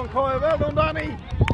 on, Kaya. Well done, Danny.